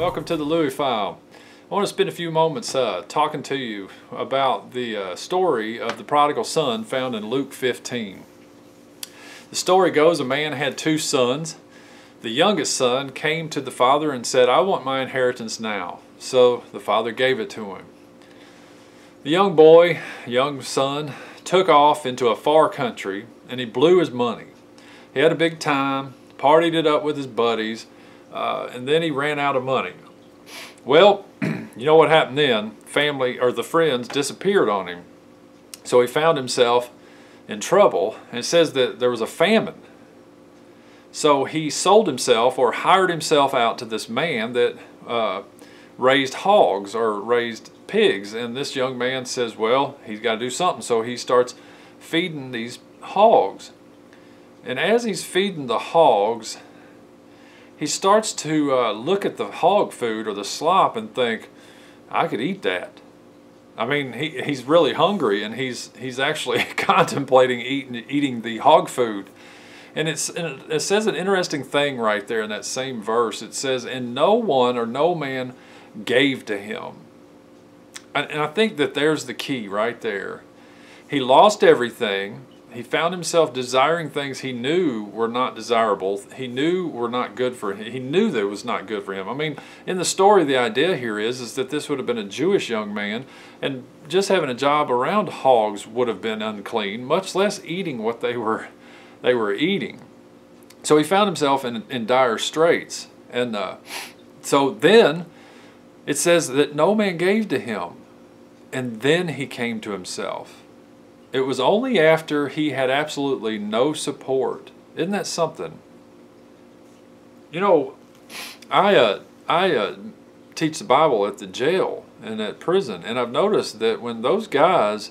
Welcome to the Louie File. I want to spend a few moments uh, talking to you about the uh, story of the prodigal son found in Luke 15. The story goes a man had two sons. The youngest son came to the father and said, I want my inheritance now. So the father gave it to him. The young boy, young son, took off into a far country and he blew his money. He had a big time, partied it up with his buddies, uh, and then he ran out of money. Well, you know what happened then? Family or the friends disappeared on him. So he found himself in trouble. And says that there was a famine. So he sold himself or hired himself out to this man that uh, raised hogs or raised pigs. And this young man says, well, he's got to do something. So he starts feeding these hogs. And as he's feeding the hogs, he starts to uh, look at the hog food or the slop and think, I could eat that. I mean, he, he's really hungry and he's he's actually contemplating eating eating the hog food. And it's and it says an interesting thing right there in that same verse. It says, "And no one or no man gave to him." And, and I think that there's the key right there. He lost everything he found himself desiring things he knew were not desirable. He knew were not good for him. He knew that was not good for him. I mean, in the story, the idea here is is that this would have been a Jewish young man, and just having a job around hogs would have been unclean, much less eating what they were they were eating. So he found himself in, in dire straits, and uh, so then it says that no man gave to him, and then he came to himself. It was only after he had absolutely no support. Isn't that something? You know, I uh, I uh, teach the Bible at the jail and at prison, and I've noticed that when those guys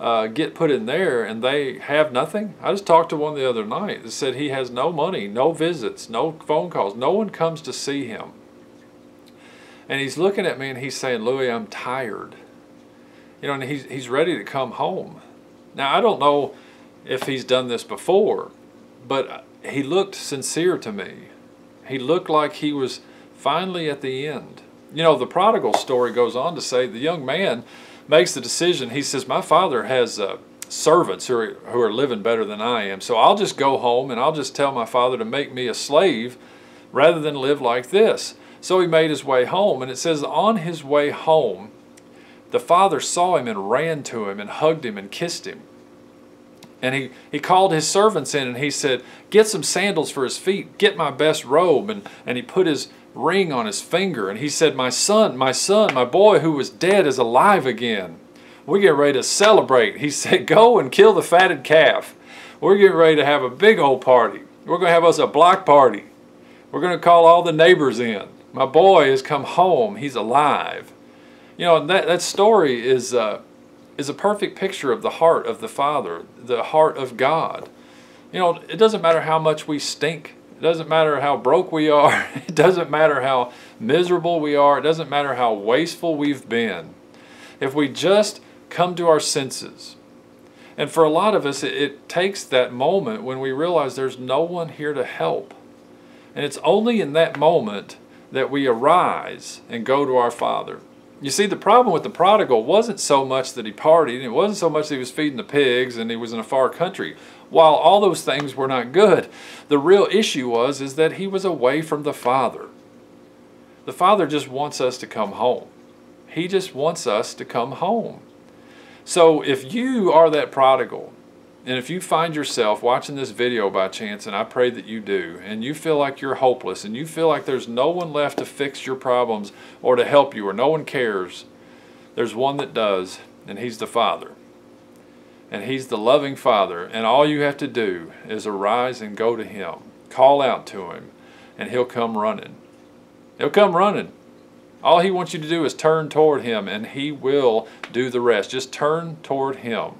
uh, get put in there and they have nothing, I just talked to one the other night that said he has no money, no visits, no phone calls, no one comes to see him. And he's looking at me and he's saying, Louie, I'm tired. You know, and he's, he's ready to come home. Now, I don't know if he's done this before, but he looked sincere to me. He looked like he was finally at the end. You know, the prodigal story goes on to say the young man makes the decision. He says, My father has uh, servants who are, who are living better than I am, so I'll just go home and I'll just tell my father to make me a slave rather than live like this. So he made his way home, and it says, On his way home, the father saw him and ran to him and hugged him and kissed him. And he, he called his servants in and he said, Get some sandals for his feet, get my best robe. And, and he put his ring on his finger. And he said, My son, my son, my boy who was dead is alive again. We're getting ready to celebrate. He said, Go and kill the fatted calf. We're getting ready to have a big old party. We're going to have us a block party. We're going to call all the neighbors in. My boy has come home. He's alive. You know, that, that story is, uh, is a perfect picture of the heart of the Father, the heart of God. You know, it doesn't matter how much we stink. It doesn't matter how broke we are. It doesn't matter how miserable we are. It doesn't matter how wasteful we've been. If we just come to our senses, and for a lot of us, it, it takes that moment when we realize there's no one here to help. And it's only in that moment that we arise and go to our Father. You see, the problem with the prodigal wasn't so much that he partied, it wasn't so much that he was feeding the pigs and he was in a far country. While all those things were not good, the real issue was is that he was away from the Father. The Father just wants us to come home. He just wants us to come home. So if you are that prodigal, and if you find yourself watching this video by chance, and I pray that you do, and you feel like you're hopeless, and you feel like there's no one left to fix your problems or to help you, or no one cares, there's one that does, and He's the Father. And He's the loving Father, and all you have to do is arise and go to Him. Call out to Him, and He'll come running. He'll come running. All He wants you to do is turn toward Him, and He will do the rest. Just turn toward Him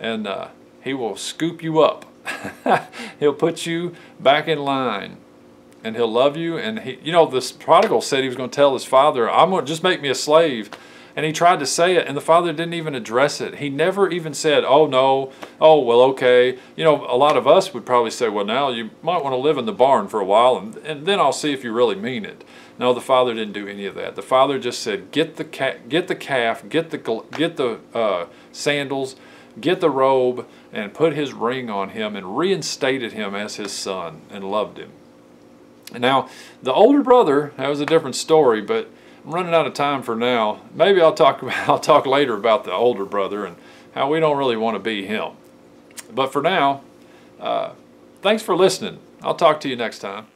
and uh, he will scoop you up. he'll put you back in line and he'll love you. And he, you know, this prodigal said he was going to tell his father, I'm going to just make me a slave And he tried to say it, and the father didn't even address it. He never even said, Oh, no, oh, well, okay. You know, a lot of us would probably say, Well, now you might want to live in the barn for a while, and, and then I'll see if you really mean it. No, the father didn't do any of that. The father just said, Get the, ca- get the calf, get the, get the uh, sandals, get the robe, and put his ring on him, and reinstated him as his son and loved him. Now, the older brother, that was a different story, but I'm running out of time for now. Maybe I'll talk about, I'll talk later about the older brother and how we don't really want to be him. But for now, uh, thanks for listening. I'll talk to you next time.